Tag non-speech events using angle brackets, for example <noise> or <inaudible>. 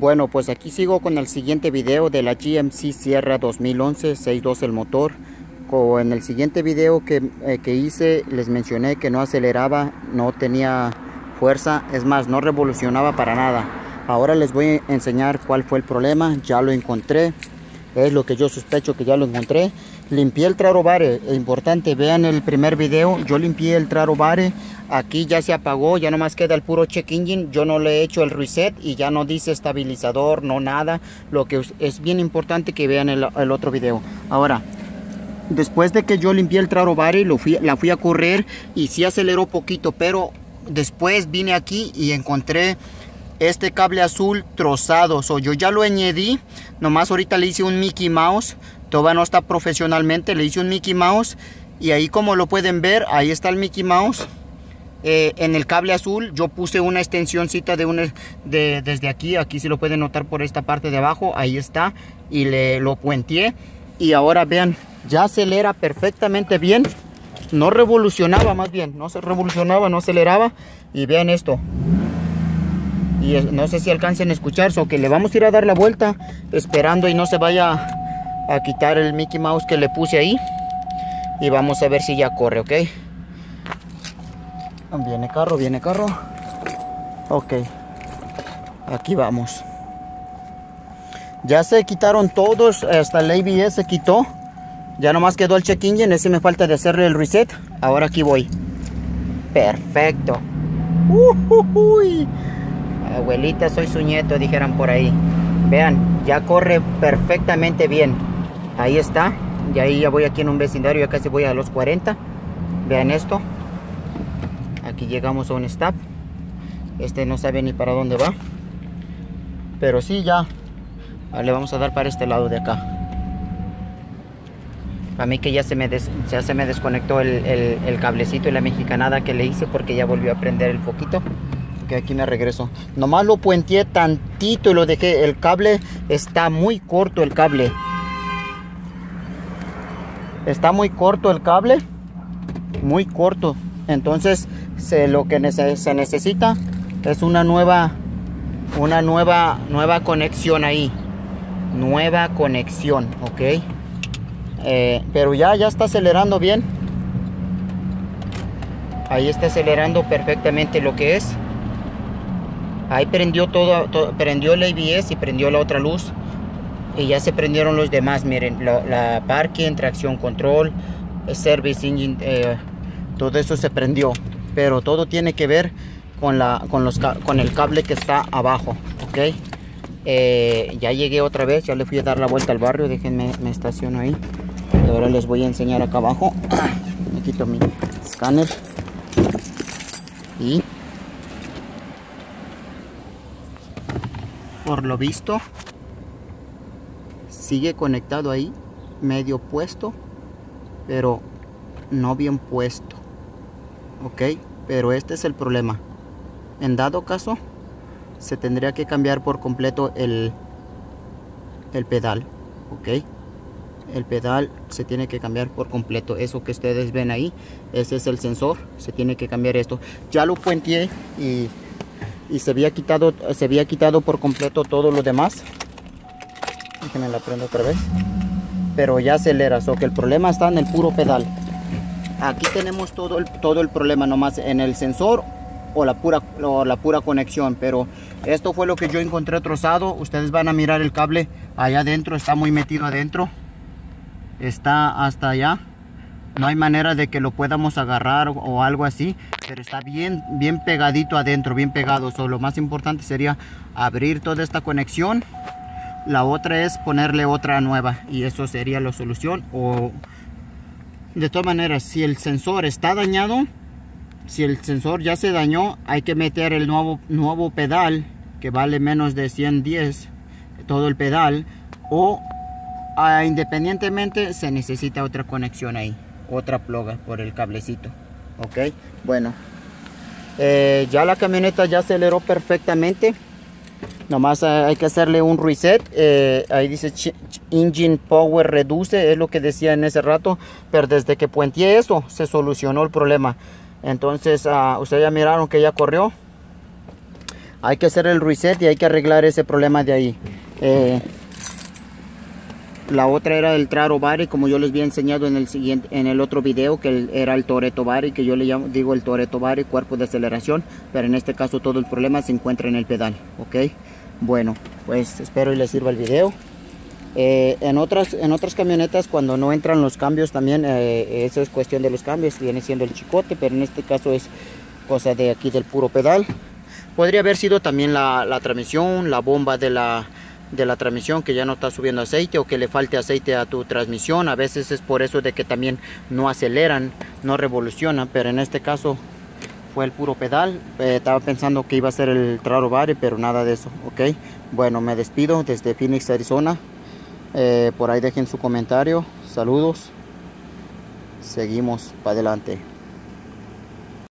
Bueno, pues aquí sigo con el siguiente video de la GMC Sierra 2011 612 el motor. En el siguiente video que, eh, que, hice les mencioné que no aceleraba, no tenía fuerza, es más, no revolucionaba para nada. Ahora les voy a enseñar cuál fue el problema, ya lo encontré, es lo que yo sospecho que ya lo encontré. Limpié el traro bare, importante, vean el primer video, yo limpié el traro bare. Aquí ya se apagó ya nomás queda el puro check engine. Yo no le he hecho el reset y ya no dice estabilizador no nada. Lo que es bien importante que vean el, otro video. Ahora después de que yo limpié el traro body lo fui, la fui a correr y sí aceleró poquito pero después vine aquí y encontré este cable azul trozado. So, yo ya lo añadí. Nomás ahorita le hice un Mickey Mouse todavía no está profesionalmente le hice un Mickey Mouse y ahí como lo pueden ver ahí está el Mickey Mouse eh, en el cable azul yo puse una extensioncita de, una, de desde aquí, aquí si lo pueden notar por esta parte de abajo, ahí está, y le lo puenteé. Y ahora vean, ya acelera perfectamente bien, no revolucionaba más bien, no se revolucionaba, no aceleraba. Y vean esto, y no sé si alcancen a escuchar, o que le vamos a ir a dar la vuelta, esperando y no se vaya a quitar el Mickey Mouse que le puse ahí. Y vamos a ver si ya corre, ¿ok? Viene carro, viene carro. Ok. Aquí vamos. Ya se quitaron todos, hasta el ABS se quitó. Ya nomás quedó el check engine, ese me falta de hacerle el reset. Ahora aquí voy. Perfecto. Abuelita, soy su nieto, dijeran por ahí. Vean, ya corre perfectamente bien. Ahí está. Y ahí ya voy aquí en un vecindario, ya casi voy a los 40. Vean esto. Aquí llegamos a un stop. Este no sabe ni para dónde va. Pero sí ya. Le vamos a dar para este lado de acá. A mí que ya se me, ya se me desconectó el, cablecito y la mexicanada que le hice porque ya volvió a prender el foquito que aquí me regreso. Nomás lo puenteé tantito y lo dejé. El cable está muy corto el cable está muy corto el cable muy corto. Entonces lo que se necesita es una nueva una nueva nueva conexión ahí. Nueva conexión ok. Eh, pero ya ya está acelerando bien. Ahí está acelerando perfectamente lo que es. Ahí prendió todo, prendió el ABS y prendió la otra luz y ya se prendieron los demás miren la, parking tracción control service engine eh, todo eso se prendió pero todo tiene que ver con, la, con, los, con el cable que está abajo ok eh, ya llegué otra vez ya le fui a dar la vuelta al barrio déjenme me estaciono ahí y ahora les voy a enseñar acá abajo. <clears throat> Me quito mi escáner y por lo visto sigue conectado ahí medio puesto pero no bien puesto ok pero este es el problema. En dado caso se tendría que cambiar por completo el el pedal ok el pedal se tiene que cambiar por completo. Eso que ustedes ven ahí ese es el sensor se tiene que cambiar esto. Ya lo puenteé y, y se había quitado se había quitado por completo todo lo demás déjenme la prendo otra vez. Pero ya acelera so que el problema está en el puro pedal. Aquí tenemos todo el, todo el problema nomás en el sensor o la pura o la pura conexión pero esto fue lo que yo encontré trozado. Ustedes van a mirar el cable allá adentro está muy metido adentro. Está hasta allá. No hay manera de que lo podamos agarrar o, algo así pero está bien bien pegadito adentro bien pegado. So, lo más importante sería abrir toda esta conexión la otra es ponerle otra nueva y eso sería la solución o de todas maneras, si el sensor está dañado, si el sensor ya se dañó, hay que meter el nuevo, nuevo pedal que vale menos de 110, todo el pedal, o ah, independientemente se necesita otra conexión ahí, otra ploga por el cablecito. Ok, bueno, eh, ya la camioneta ya aceleró perfectamente nomás hay que hacerle un reset eh, ahí dice engine power reduce es lo que decía en ese rato pero desde que puenteé eso se solucionó el problema entonces uh, ustedes ya miraron que ya corrió hay que hacer el reset y hay que arreglar ese problema de ahí. Eh, la otra era el Traro Bari, como yo les había enseñado en el siguiente, en el otro video, que era el Toreto Bari, que yo le llamo, digo el Toreto Bari, cuerpo de aceleración, pero en este caso todo el problema se encuentra en el pedal, ¿ok? Bueno, pues espero y les sirva el video. Eh, en, otras, en otras camionetas cuando no entran los cambios también, eh, eso es cuestión de los cambios, viene siendo el chicote, pero en este caso es cosa de aquí del puro pedal. Podría haber sido también la, la transmisión, la bomba de la de la transmisión que ya no está subiendo aceite o que le falte aceite a tu transmisión. A veces es por eso de que también no aceleran, no revolucionan, pero en este caso fue el puro pedal. Eh, estaba pensando que iba a ser el Traro Bari, pero nada de eso, ok. Bueno, me despido desde Phoenix, Arizona. Eh, por ahí dejen su comentario. Saludos. Seguimos para adelante.